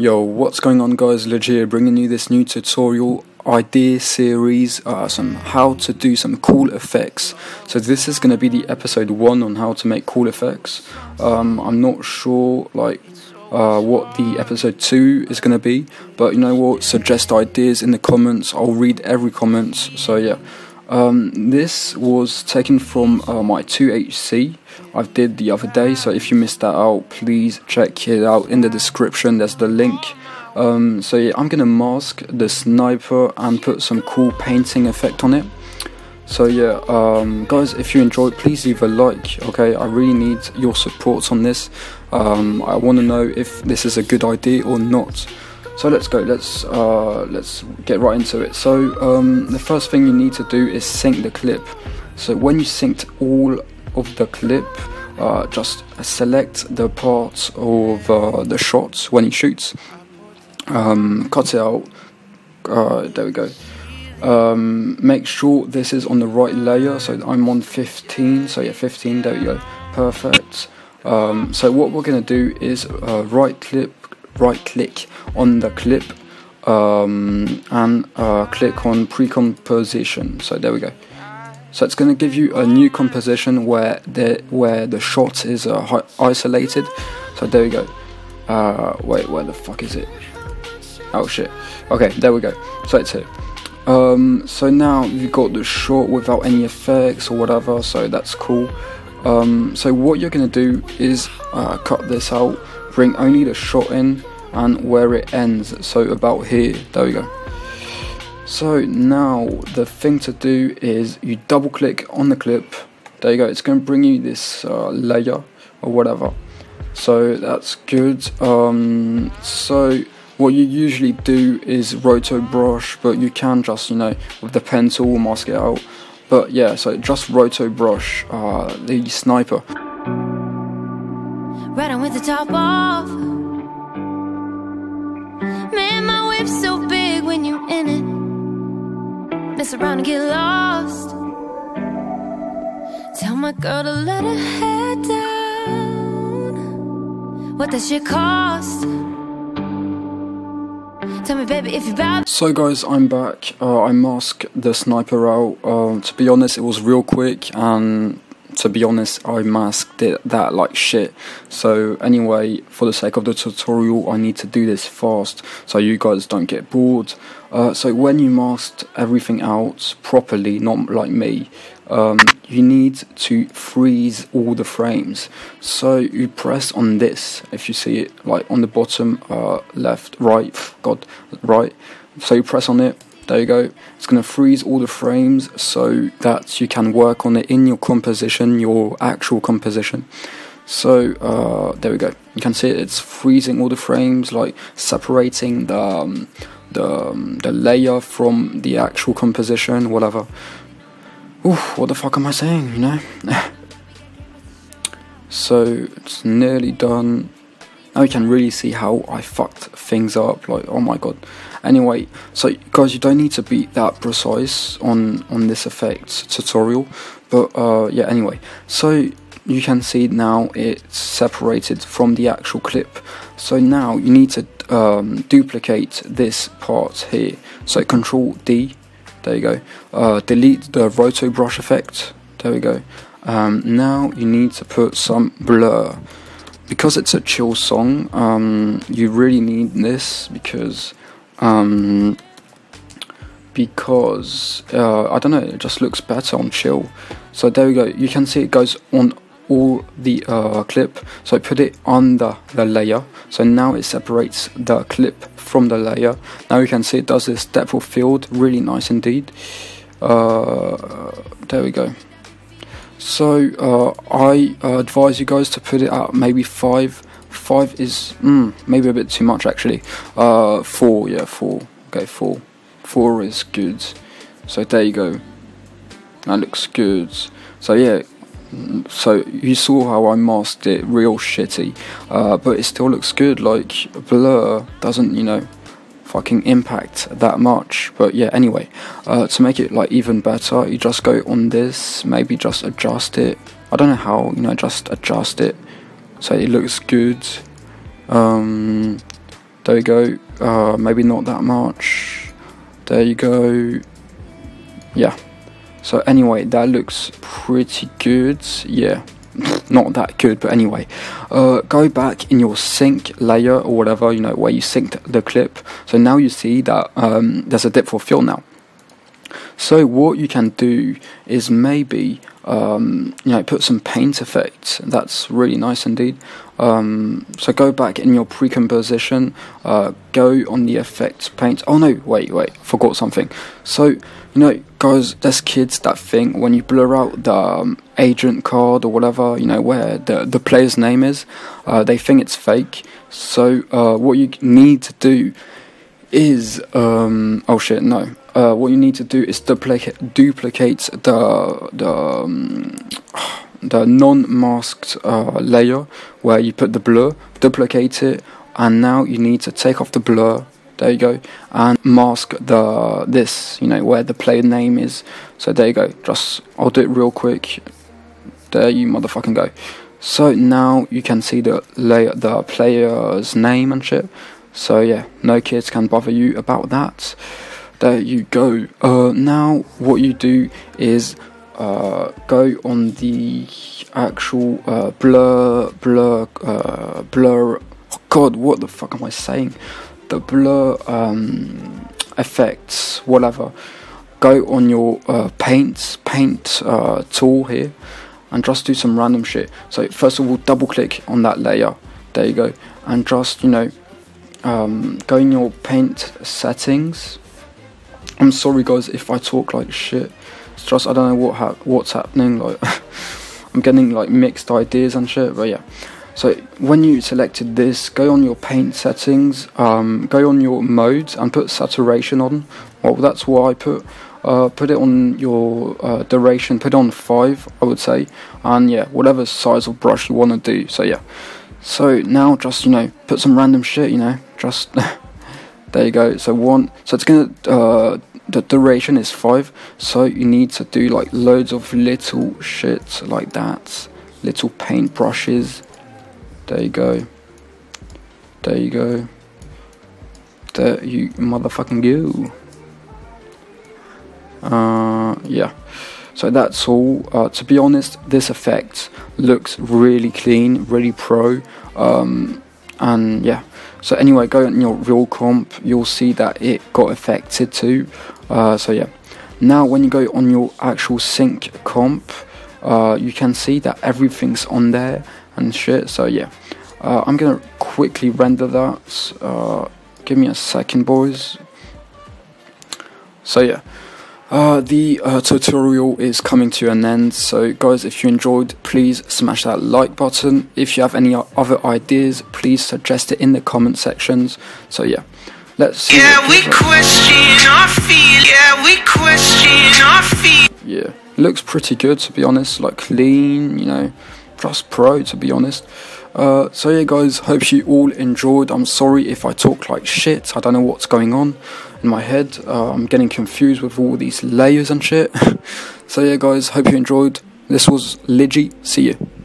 Yo, what's going on guys, Ligie bringing you this new tutorial idea series, uh, some how to do some cool effects. So this is going to be the episode 1 on how to make cool effects. Um, I'm not sure like uh, what the episode 2 is going to be, but you know what, suggest ideas in the comments, I'll read every comment, so yeah. Um, this was taken from uh, my 2HC I did the other day, so if you missed that out, please check it out in the description. There's the link. Um, so yeah, I'm gonna mask the sniper and put some cool painting effect on it. So yeah, um, guys, if you enjoyed, please leave a like. Okay, I really need your support on this. Um, I want to know if this is a good idea or not. So let's go. Let's uh, let's get right into it. So um, the first thing you need to do is sync the clip. So when you synced all of the clip, uh, just select the parts of uh, the shots when he shoots, um, cut it out. Uh, there we go. Um, make sure this is on the right layer. So I'm on 15. So yeah, 15. There we go. Perfect. Um, so what we're gonna do is uh, right click right click on the clip um, and uh, click on pre-composition. So there we go. So it's going to give you a new composition where the where the shot is uh, isolated. So there we go. Uh, wait where the fuck is it? Oh shit. Okay there we go. So it's here. Um, so now you've got the shot without any effects or whatever so that's cool. Um, so what you're going to do is uh, cut this out bring only the shot in and where it ends. So about here. There we go. So now the thing to do is you double click on the clip. There you go. It's going to bring you this uh, layer or whatever. So that's good. Um, so what you usually do is roto brush but you can just you know with the pencil mask it out. But yeah so just roto brush uh, the sniper. On with the top off Mess around and get lost. Tell my girl to let her head down. What does shit cost? Tell me, baby, if you bad. So, guys, I'm back. Uh, I masked the sniper out. Uh, to be honest, it was real quick and to be honest, I masked it that like shit. So anyway, for the sake of the tutorial, I need to do this fast so you guys don't get bored. Uh, so when you masked everything out properly, not like me, um, you need to freeze all the frames. So you press on this, if you see it, like on the bottom uh, left, right, God, right. So you press on it there you go. It's going to freeze all the frames so that you can work on it in your composition, your actual composition. So uh, there we go. You can see it's freezing all the frames, like separating the um, the um, the layer from the actual composition, whatever. Oof, what the fuck am I saying? You know. so it's nearly done. Now you can really see how I fucked things up. Like, oh my god. Anyway, so guys, you don't need to be that precise on on this effect tutorial, but uh, yeah. Anyway, so you can see now it's separated from the actual clip. So now you need to um, duplicate this part here. So Control D, there you go. Uh, delete the roto brush effect. There we go. Um, now you need to put some blur because it's a chill song. Um, you really need this because um, because uh, I don't know, it just looks better on chill. So there we go. You can see it goes on all the uh, clip. So I put it under the layer. So now it separates the clip from the layer. Now you can see it does this depth of field, really nice indeed. Uh, there we go. So uh, I uh, advise you guys to put it at maybe five Five is mm, maybe a bit too much actually. Uh, four, yeah, four. Okay, four. Four is good. So there you go. That looks good. So yeah, so you saw how I masked it real shitty, uh, but it still looks good. Like blur doesn't, you know, fucking impact that much. But yeah, anyway, uh, to make it like even better, you just go on this, maybe just adjust it. I don't know how, you know, just adjust it so it looks good um, There you go. Uh, maybe not that much. There you go. Yeah. So anyway, that looks pretty good. Yeah. Not that good, but anyway, uh, go back in your sync layer or whatever, you know, where you synced the clip. So now you see that um, there's a depth of field now. So what you can do is maybe um, you know put some paint effects. That's really nice indeed. Um, so go back in your pre-composition, uh, go on the effects paint. Oh no, wait, wait, forgot something. So you know, guys, there's kids that think when you blur out the um, agent card or whatever, you know, where the the player's name is, uh, they think it's fake. So uh, what you need to do is um, oh shit, no uh, what you need to do is duplicate duplicate the the um, the non-masked uh, layer where you put the blur, duplicate it, and now you need to take off the blur. There you go, and mask the this, you know, where the player name is. So there you go. Just I'll do it real quick. There you motherfucking go. So now you can see the layer, the player's name and shit. So yeah, no kids can bother you about that there you go. Uh, now what you do is uh, go on the actual uh, blur, blur, uh, blur. Oh God, what the fuck am I saying? The blur um, effects, whatever. Go on your uh, paint, paint uh, tool here, and just do some random shit. So first of all, double click on that layer. There you go, and just you know, um, go in your paint settings I'm sorry guys if I talk like shit. It's just I don't know what ha- what's happening. Like I'm getting like mixed ideas and shit. But yeah. So when you selected this, go on your paint settings, um, go on your modes and put saturation on. Well, that's what I put. Uh, put it on your uh, duration. Put on five, I would say, and yeah, whatever size of brush you want to do. So yeah. So now just you know put some random shit. You know just. there you go so one so it's gonna uh, the duration is 5 so you need to do like loads of little shit like that. Little paint brushes there you go. There you go. There you motherfucking go. Uh, yeah. So that's all. Uh, to be honest this effect looks really clean really pro. Um, and yeah. So anyway go in your real comp. You'll see that it got affected too uh, so yeah. Now when you go on your actual sync comp uh, you can see that everything's on there and shit. So yeah. Uh, I'm gonna quickly render that. Uh, give me a second boys. So yeah. Uh, the uh, tutorial is coming to an end, so guys, if you enjoyed, please smash that like button. If you have any other ideas, please suggest it in the comment sections. So yeah, let's see. Yeah, we question our feel. Yeah, we question our feel. Yeah, looks pretty good to be honest. Like clean, you know, just pro to be honest. Uh, so yeah guys, hope you all enjoyed. I'm sorry if I talk like shit. I don't know what's going on in my head. Uh, I'm getting confused with all these layers and shit. so yeah guys, hope you enjoyed. This was Ligie. See you.